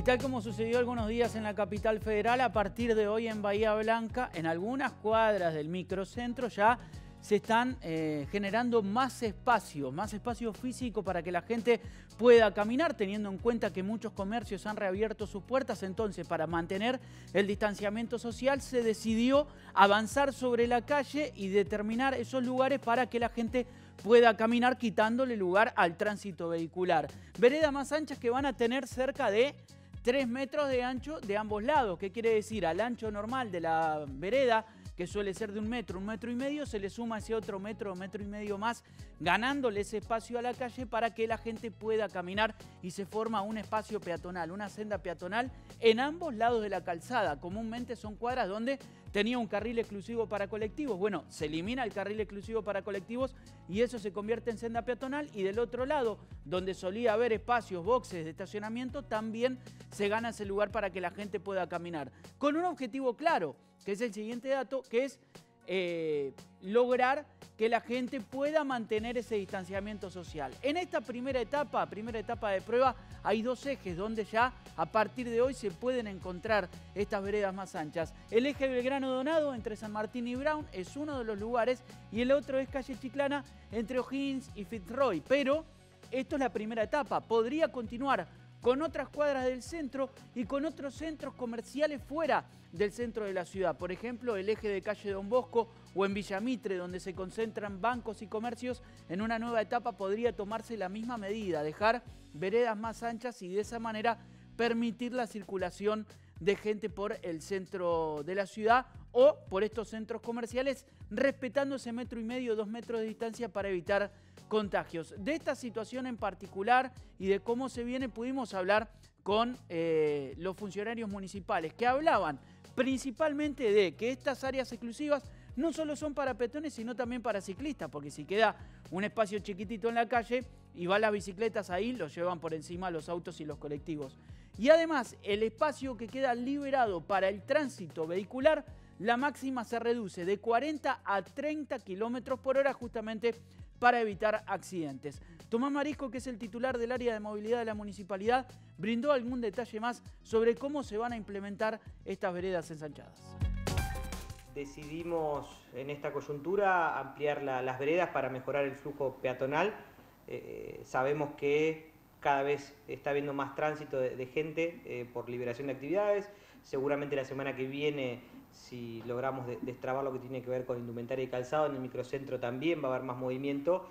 Y tal como sucedió algunos días en la capital federal, a partir de hoy en Bahía Blanca, en algunas cuadras del microcentro ya se están eh, generando más espacio, más espacio físico para que la gente pueda caminar, teniendo en cuenta que muchos comercios han reabierto sus puertas. Entonces, para mantener el distanciamiento social, se decidió avanzar sobre la calle y determinar esos lugares para que la gente pueda caminar quitándole lugar al tránsito vehicular. Veredas más anchas que van a tener cerca de 3 metros de ancho de ambos lados. ¿Qué quiere decir? Al ancho normal de la vereda, que suele ser de un metro, un metro y medio, se le suma ese otro metro, metro y medio más, ganándole ese espacio a la calle para que la gente pueda caminar y se forma un espacio peatonal, una senda peatonal en ambos lados de la calzada. Comúnmente son cuadras donde tenía un carril exclusivo para colectivos. Bueno, se elimina el carril exclusivo para colectivos y eso se convierte en senda peatonal y del otro lado, donde solía haber espacios, boxes de estacionamiento, también se gana ese lugar para que la gente pueda caminar. Con un objetivo claro, que es el siguiente dato, que es eh, lograr que la gente pueda mantener ese distanciamiento social. En esta primera etapa, primera etapa de prueba, hay dos ejes donde ya a partir de hoy se pueden encontrar estas veredas más anchas. El eje Belgrano Donado entre San Martín y Brown es uno de los lugares y el otro es calle Chiclana entre O'Higgins y Fitzroy. Pero esto es la primera etapa, podría continuar con otras cuadras del centro y con otros centros comerciales fuera del centro de la ciudad. Por ejemplo, el eje de calle Don Bosco o en Villamitre, donde se concentran bancos y comercios, en una nueva etapa podría tomarse la misma medida, dejar veredas más anchas y de esa manera permitir la circulación de gente por el centro de la ciudad o por estos centros comerciales, respetando ese metro y medio, dos metros de distancia para evitar contagios. De esta situación en particular y de cómo se viene, pudimos hablar con eh, los funcionarios municipales que hablaban principalmente de que estas áreas exclusivas no solo son para peatones, sino también para ciclistas, porque si queda un espacio chiquitito en la calle y van las bicicletas ahí, los llevan por encima los autos y los colectivos. Y además, el espacio que queda liberado para el tránsito vehicular, la máxima se reduce de 40 a 30 kilómetros por hora justamente para evitar accidentes. Tomás Marisco, que es el titular del área de movilidad de la municipalidad, brindó algún detalle más sobre cómo se van a implementar estas veredas ensanchadas. Decidimos en esta coyuntura ampliar las veredas para mejorar el flujo peatonal. Eh, sabemos que cada vez está habiendo más tránsito de, gente eh, por liberación de actividades. Seguramente la semana que viene, si logramos destrabar lo que tiene que ver con indumentaria y calzado, en el microcentro también va a haber más movimiento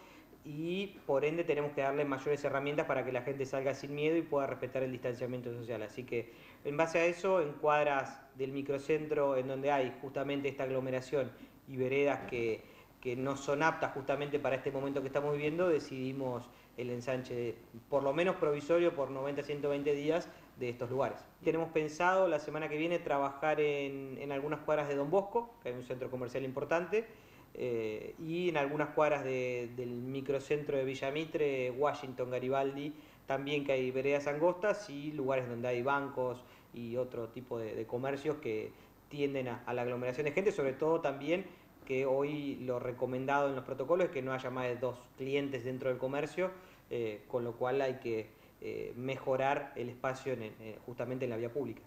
y por ende tenemos que darle mayores herramientas para que la gente salga sin miedo y pueda respetar el distanciamiento social. Así que en base a eso, en cuadras del microcentro en donde hay justamente esta aglomeración y veredas que, que no son aptas justamente para este momento que estamos viviendo, decidimos el ensanche, por lo menos provisorio, por 90 120 días de estos lugares. Tenemos pensado la semana que viene trabajar en, algunas cuadras de Don Bosco, que hay un centro comercial importante, eh, y en algunas cuadras del microcentro de Villamitre, Washington, Garibaldi, también que hay veredas angostas y lugares donde hay bancos y otro tipo de, comercios que tienden a, la aglomeración de gente, sobre todo también que hoy lo recomendado en los protocolos es que no haya más de dos clientes dentro del comercio, eh, con lo cual hay que eh, mejorar el espacio justamente en la vía pública.